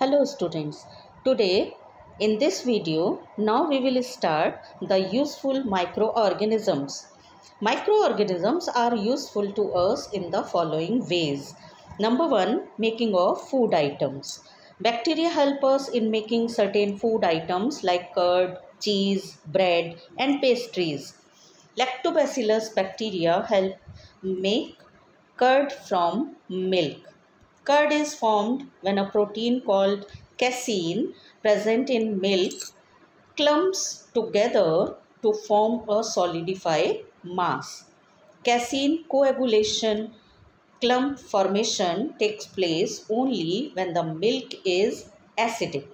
Hello students. Today in this video now we will start the useful microorganisms. Microorganisms are useful to us in the following ways. Number 1 making of food items. Bacteria help us in making certain food items like curd, cheese, bread and pastries. Lactobacillus bacteria help make curd from milk. Curd is formed when a protein called casein present in milk clumps together to form a solidified mass. Casein coagulation clump formation takes place only when the milk is acidic.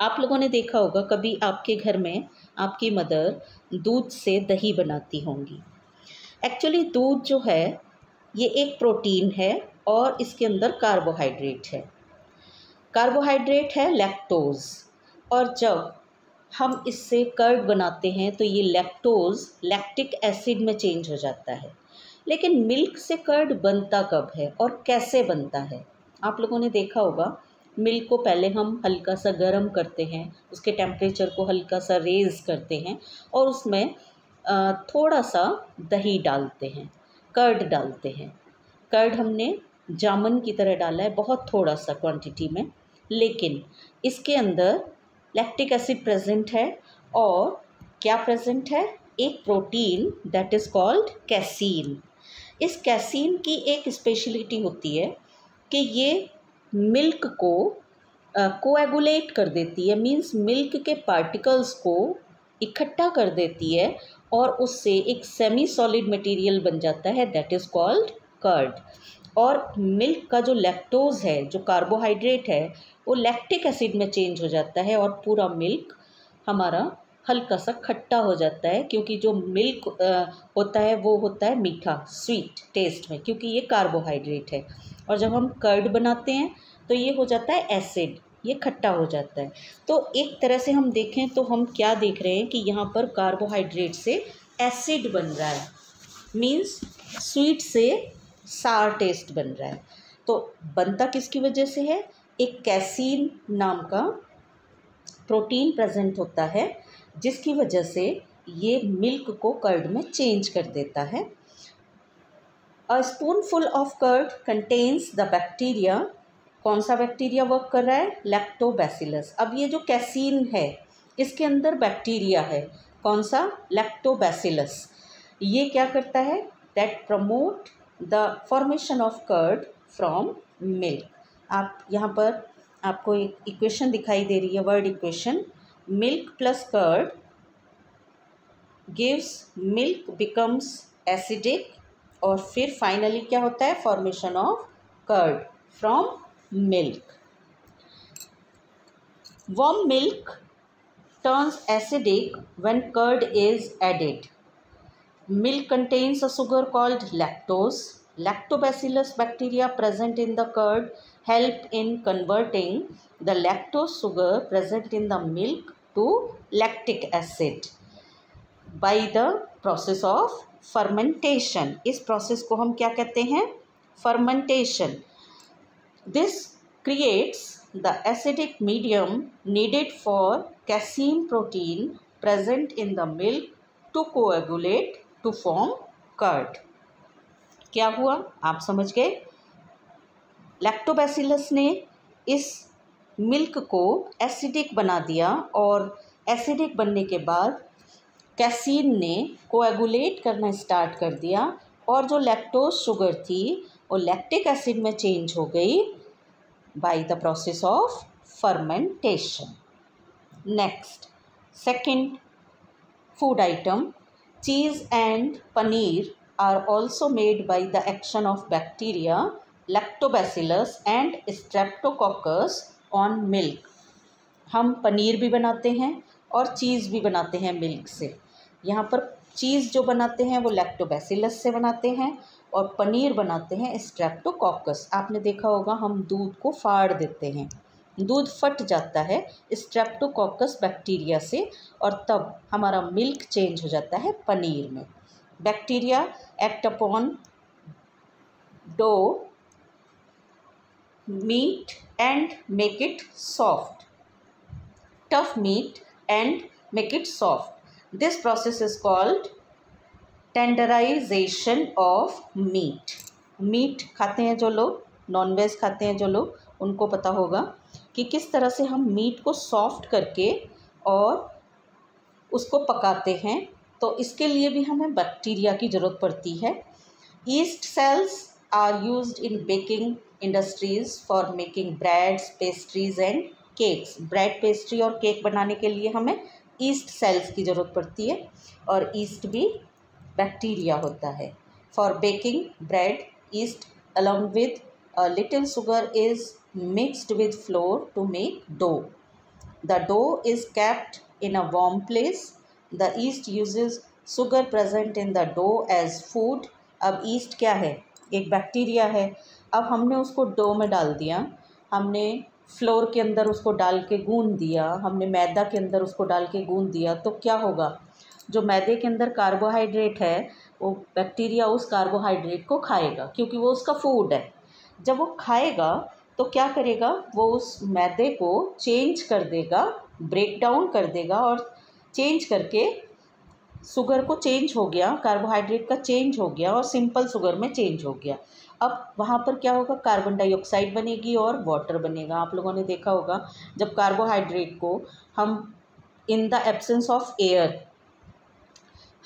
आप लोगों ने देखा होगा कभी आपके घर में आपकी मदर दूध से दही बनाती होंगी एक्चुअली दूध जो है ये एक प्रोटीन है और इसके अंदर कार्बोहाइड्रेट है। कार्बोहाइड्रेट है लैक्टोज और जब हम इससे कर्ड बनाते हैं तो ये लैक्टोज लैक्टिक एसिड में चेंज हो जाता है। लेकिन मिल्क से कर्ड बनता कब है और कैसे बनता है? आप लोगों ने देखा होगा मिल्क को पहले हम हल्का सा गर्म करते हैं, उसके टेम्परेचर को हल्का सा रेज़ करते हैं और उसमें थोड़ा सा दही डालते हैं कर्ड डालते हैं। कर्ड हमने जामुन की तरह डाला है बहुत थोड़ा सा क्वांटिटी में। लेकिन इसके अंदर लैक्टिक एसिड प्रेजेंट है और क्या प्रेजेंट है? एक protein that is called casein इस कैसीन की एक स्पेशलिटी होती है कि ये मिल्क को कोएगुलेट uh, कर देती है मींस मिल्क के पार्टिकल्स को इकट्ठा कर देती है और उससे एक सेमी सॉलिड मटेरियल बन जाता है दैट इज़ कॉल्ड कर्ड और मिल्क का जो लैक्टोज है, जो कार्बोहाइड्रेट है, वो लैक्टिक एसिड में चेंज हो जाता है और पूरा मिल्क हमारा हल्का सा खट्टा हो जाता है क्योंकि जो मिल्क होता है, वो होता है मीठा स्वीट टेस्ट में क्योंकि ये कार्बोहाइड्रेट है। और जब हम कर्ड बनाते हैं तो ये हो जाता है एसिड ये खट्टा हो जाता है। तो एक तरह से हम देखें तो हम क्या देख रहे हैं कि यहाँ पर कार्बोहाइड्रेट से एसिड बन रहा है। मीन्स स्वीट से सार टेस्ट बन रहा है। तो बनता किसकी वजह से है? एक कैसीन नाम का प्रोटीन प्रेजेंट होता है, जिसकी वजह से ये मिल्क को कर्ड में चेंज कर देता है। A spoonful of curd contains the bacteria कौन सा बैक्टीरिया वर्क कर रहा है? लैक्टोबैसिलस अब ये जो कैसीन है, इसके अंदर बैक्टीरिया है। कौन सा? लैक्टोबैसिलस ये क्या करता है? That promote the formation of curd from milk आप यहाँ पर आपको एक इक्वेशन दिखाई दे रही है word equation milk plus curd gives milk becomes acidic और फिर फाइनली क्या होता है? Formation of curd from milk warm milk turns acidic when curd is added. Milk contains a sugar called lactose. Lactobacillus bacteria present in the curd help in converting the lactose sugar present in the milk to lactic acid by the process of fermentation. इस process को हम क्या कहते हैं fermentation. This creates the acidic medium needed for casein protein present in the milk to coagulate to form curd क्या हुआ? आप समझ गए? लैक्टोबैसिलस ने इस मिल्क को एसिडिक बना दिया और एसिडिक बनने के बाद कैसीन ने कोएगुलेट करना स्टार्ट कर दिया और जो लैक्टोज शुगर थी, वो लैक्टिक एसिड में चेंज हो गई by the process of fermentation next second food item Cheese and paneer are also made by the action of bacteria, lactobacillus and streptococcus on milk. हम पनीर भी बनाते हैं और चीज़ भी बनाते हैं मिल्क से यहाँ पर चीज़ जो बनाते हैं वो लैक्टोबैसिलस से बनाते हैं और पनीर बनाते हैं स्ट्रेप्टोकॉकस आपने देखा होगा हम दूध को फाड़ देते हैं दूध फट जाता है स्ट्रेप्टोकोकस बैक्टीरिया से और तब हमारा मिल्क चेंज हो जाता है पनीर में bacteria act upon dough meat and make it soft. Tough meat and make it soft. This process is called tenderisation of meat meat खाते हैं जो लोग नॉन वेज खाते हैं जो लोग, उनको पता होगा कि किस तरह से हम मीट को सॉफ्ट करके और उसको पकाते हैं तो इसके लिए भी हमें बैक्टीरिया की ज़रूरत पड़ती है। Yeast cells are use in baking industries for making breads pastries and cakes bread pastry और केक बनाने के लिए हमें ईस्ट सेल्स की ज़रूरत पड़ती है और ईस्ट भी बैक्टीरिया होता है। For baking bread yeast along with a little sugar is mixed with flour to make dough the dough is kept in a warm place the yeast uses sugar present in the dough as food अब yeast क्या है? एक bacteria है। अब हमने उसको dough में डाल दिया। हमने फ्लोर के अंदर उसको डाल के गूंद दिया। हमने मैदा के अंदर उसको डाल के गूंद दिया। तो क्या होगा? जो मैदे के अंदर कार्बोहाइड्रेट है, वो बैक्टीरिया उस कार्बोहाइड्रेट को खाएगा, क्योंकि वो उसका फ़ूड है। जब वो खाएगा तो क्या करेगा? वो उस मैदे को चेंज कर देगा ब्रेक डाउन कर देगा और चेंज करके शुगर को चेंज हो गया कार्बोहाइड्रेट का चेंज हो गया और सिंपल शुगर में चेंज हो गया। अब वहाँ पर क्या होगा? कार्बन डाइऑक्साइड बनेगी और वाटर बनेगा। आप लोगों ने देखा होगा, जब कार्बोहाइड्रेट को हम in the absence of air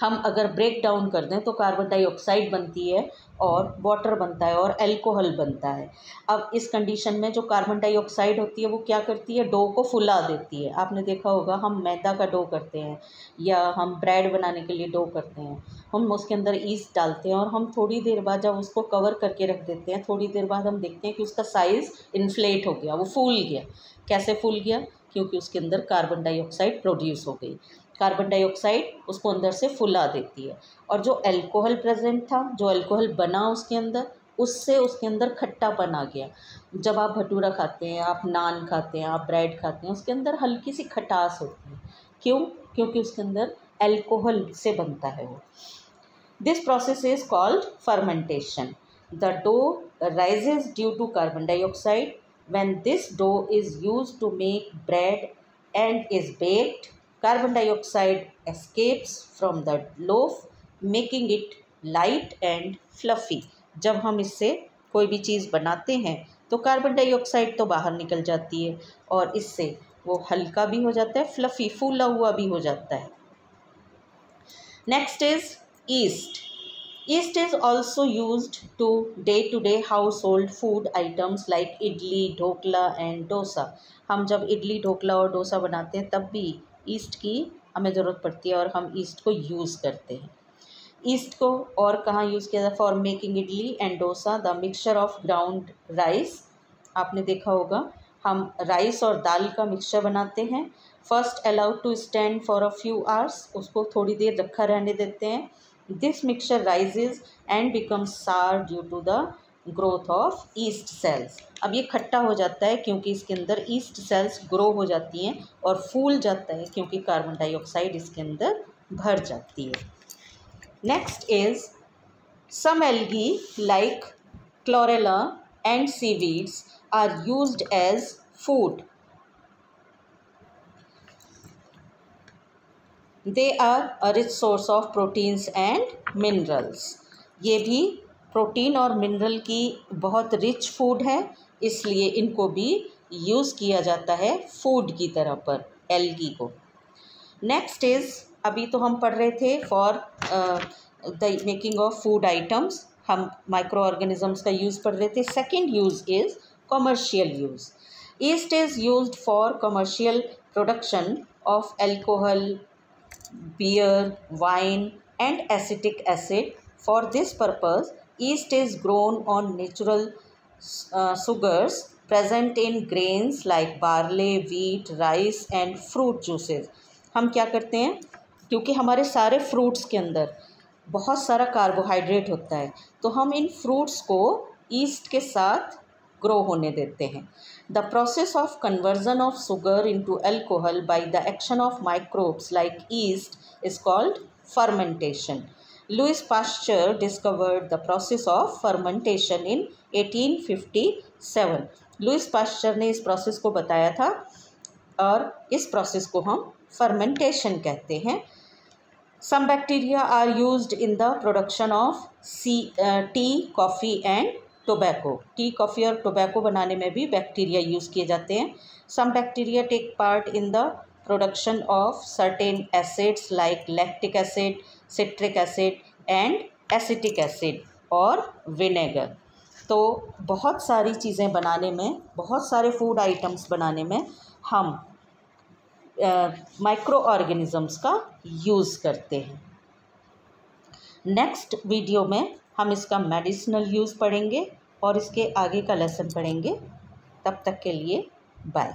हम अगर ब्रेक डाउन कर दें तो कार्बन डाइऑक्साइड बनती है और वाटर बनता है और अल्कोहल बनता है। अब इस कंडीशन में जो कार्बन डाइऑक्साइड होती है, वो क्या करती है? डो को फुला देती है। आपने देखा होगा, हम मैदा का डो करते हैं या हम ब्रेड बनाने के लिए डो करते हैं। हम उसके अंदर ईस्ट डालते हैं और हम थोड़ी देर बाद जब उसको कवर करके रख देते हैं, थोड़ी देर बाद हम देखते हैं कि उसका साइज़ इन्फ्लेट हो गया, वो फूल गया। कैसे फूल गया? क्योंकि उसके अंदर कार्बन डाइऑक्साइड प्रोड्यूस हो गई। कार्बन डाइऑक्साइड उसको अंदर से फुला देती है। और जो अल्कोहल प्रेजेंट था, जो अल्कोहल बना उसके अंदर, उससे उसके अंदर खट्टापन आ गया। जब आप भटूरा खाते हैं, आप नान खाते हैं, आप ब्रेड खाते हैं, उसके अंदर हल्की सी खटास होती है। क्यों? क्योंकि उसके अंदर अल्कोहल से बनता है वो। This process is called fermentation the dough rises due to carbon dioxide when this dough is used to make bread and is baked carbon dioxide escapes from the loaf, making it light and fluffy. जब हम इससे कोई भी चीज़ बनाते हैं तो carbon dioxide तो बाहर निकल जाती है और इससे वो हल्का भी हो जाता है फ्लफ़ी फूला हुआ भी हो जाता है। Next is yeast yeast is also use to day to day household food items like idli dhokla and dosa हम जब इडली ढोकला और डोसा बनाते हैं, तब भी ईस्ट की हमें ज़रूरत पड़ती है और हम ईस्ट को यूज़ करते हैं। ईस्ट को और कहाँ यूज़ किया जाता है? For making idli and dosa the mixture of ground rice आपने देखा होगा। हम राइस और दाल का मिक्सचर बनाते हैं। First allowed to stand for a few hours उसको थोड़ी देर रखा रहने देते हैं। This mixture rises and becomes sour due to the growth of yeast cells अब ये खट्टा हो जाता है क्योंकि इसके अंदर ईस्ट सेल्स ग्रो हो जाती हैं और फूल जाता है क्योंकि कार्बन डाइऑक्साइड इसके अंदर भर जाती है। Next is some algae like chlorella and seaweeds are used as food they are a rich source of proteins and minerals ये भी प्रोटीन और मिनरल की बहुत रिच फ़ूड है, इसलिए इनको भी यूज़ किया जाता है फ़ूड की तरह पर, एल्गी को। नेक्स्ट इज़, अभी तो हम पढ़ रहे थे for the making of food items हम माइक्रो ऑर्गेनिजम्स का यूज़ पढ़ रहे थे। Second use is commercial use yeast is use for commercial production of alcohol beer wine and acetic acid for this purpose Yeast is grown on natural uh, sugars present in grains like barley, wheat, rice and fruit juices. हम क्या करते हैं? क्योंकि हमारे सारे fruits के अंदर बहुत सारा कार्बोहाइड्रेट होता है तो हम इन फ्रूट्स को ईस्ट के साथ ग्रो होने देते हैं। The process of conversion of sugar into alcohol by the action of microbes like yeast is called fermentation Louis Pasteur discovered the process of fermentation in 1857. Louis Pasteur ने इस process को बताया था और इस प्रोसेस को हम फर्मेंटेशन कहते हैं। Some bacteria are used in the production of tea coffee and tobacco tea coffee और टोबैको बनाने में भी बैक्टीरिया यूज़ किए जाते हैं। Some bacteria take part in the production of certain acids like lactic acid citric acid and acetic acid और vinegar तो बहुत सारी चीज़ें बनाने में, बहुत सारे फ़ूड आइटम्स बनाने में हम माइक्रो ऑर्गेनिज़म्स का यूज़ करते हैं। नेक्स्ट वीडियो में हम इसका मेडिसिनल यूज़ पढ़ेंगे और इसके आगे का लेसन पढ़ेंगे। तब तक के लिए बाय